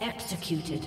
Executed.